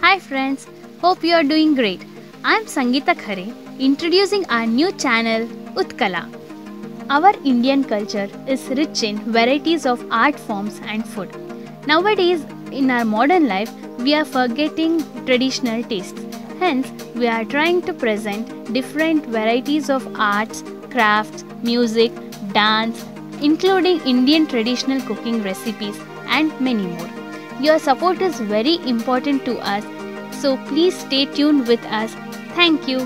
Hi friends, hope you are doing great. I am Sangeeta Khare, introducing our new channel Uthkala. Our Indian culture is rich in varieties of art forms and food. Nowadays, in our modern life, we are forgetting traditional tastes. Hence, we are trying to present different varieties of arts, crafts, music, dance, including Indian traditional cooking recipes and many more. Your support is very important to us, so please stay tuned with us. Thank you.